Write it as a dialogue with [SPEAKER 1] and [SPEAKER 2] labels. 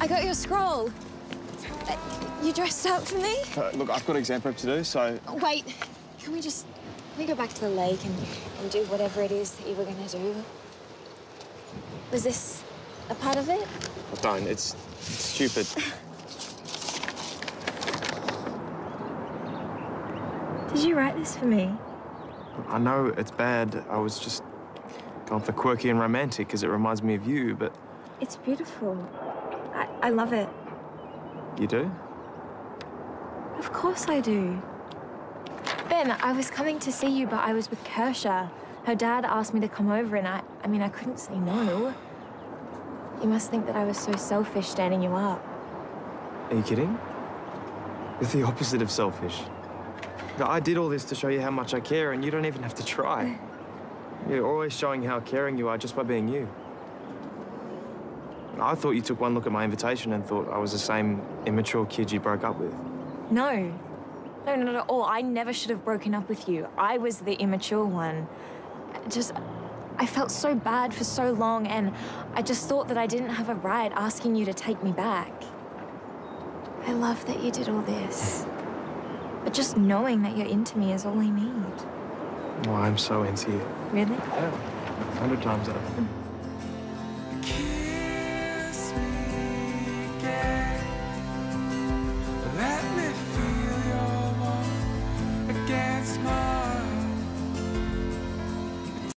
[SPEAKER 1] I got your scroll. Uh, You dressed up for me?
[SPEAKER 2] Uh, look, I've got exam prep to do, so
[SPEAKER 1] Wait, can we just can we go back to the lake and, and do whatever it is that you were gonna do? Was this a part of it?
[SPEAKER 2] don't. It's, it's stupid.
[SPEAKER 1] Did you write this for me?
[SPEAKER 2] I know it's bad. I was just going for quirky and romantic because it reminds me of you, but
[SPEAKER 1] It's beautiful. I, I love it.
[SPEAKER 2] you do?
[SPEAKER 1] Of course I do. Ben, I was coming to see you, but I was with Kirsha. Her dad asked me to come over, and I, I mean, I couldn't say no. You must think that I was so selfish standing you up.
[SPEAKER 2] Are you kidding? You're the opposite of selfish. I did all this to show you how much I care, and you don't even have to try. You're always showing how caring you are just by being you. I thought you took one look at my invitation and thought I was the same immature kid you broke up with.
[SPEAKER 1] No. No, not at all. I never should have broken up with you. I was the immature one. Just, I felt so bad for so long, and I just thought that I didn't have a right asking you to take me back. I love that you did all this. But just knowing that you're into me is all I need.
[SPEAKER 2] Oh, I'm so into you.
[SPEAKER 1] Really?
[SPEAKER 2] Yeah, a hundred times over. smile.